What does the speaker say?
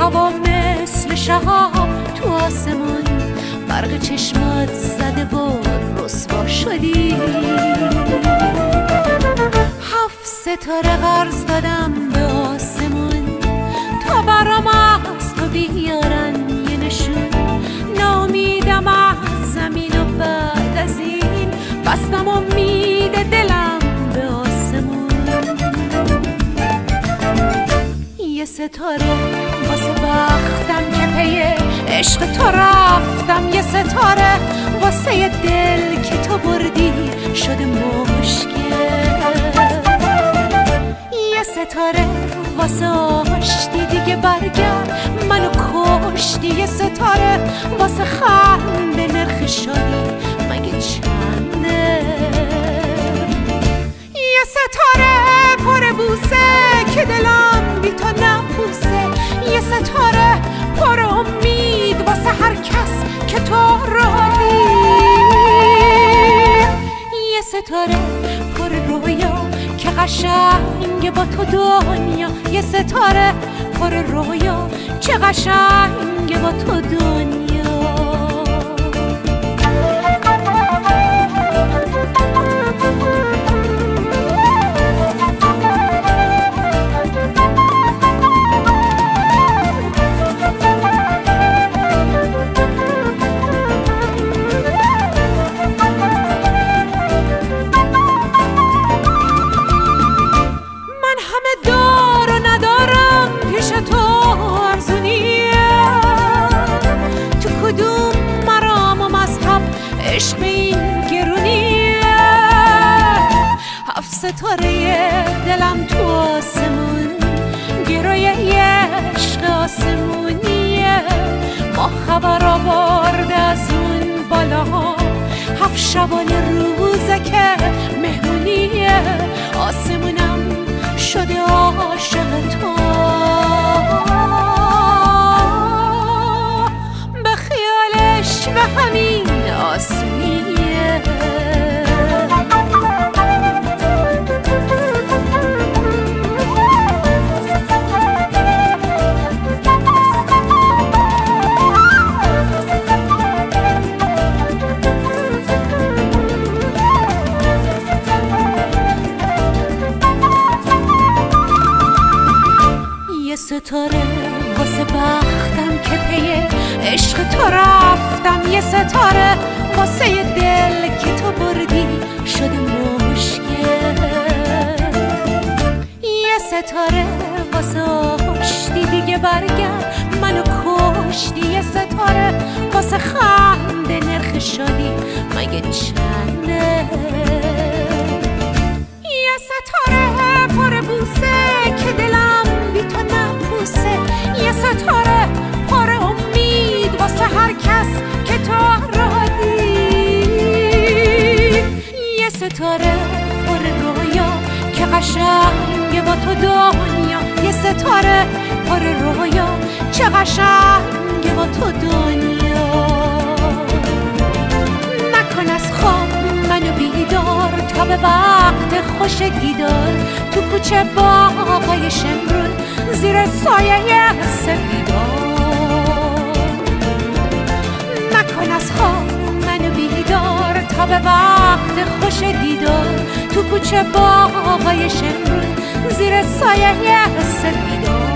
هوا مثل شهاب تو آسمون برق چشمات زده بود رسوا شدی. هفت ستاره قرض دادم به آسمون تا برام از تو بیارن یه نشون. نامیدم از زمین و بعد از این. بستم امید ستاره. واسه بختم که پی عشق تو رفتم یه ستاره. واسه دل که تو بردی شده مشکل. یه ستاره واسه آشتی دیگه برگرد منو کشتی. یه ستاره واسه خنده نرخ شدی مگه چنده ستاره پر رویا که قشنگ با تو دنیا یه ستاره پر رویا چه قشنگ با تو دنیا. خبر آورده از اون بالاها. هفت شبانه روزه که مهمونیه آسمونم شده عاشق تو. به خیالش به همین ستاره واسه بختم که پی عشق تو رفتم. یه ستاره واسه دل که تو بردی شده مشکل. یه ستاره واسه آشتی دیگه برگرد. منو کشتی. یه ستاره واسه خنده نرخ شدی مگه چنده ستاره پر رویا که قشنگ با تو دنیا. یه ستاره پر رویا چه قشنگ با تو دنیا. نکن از خواب منو بیدار تا به وقت خوش دیدار. تو کوچه با آقای شمرون زیر سایه سپیدار. نکن از خواب منو بیدار تا به وقت خوش دیدار. تو کوچه با آقای شمرون زیر سایه سپیدار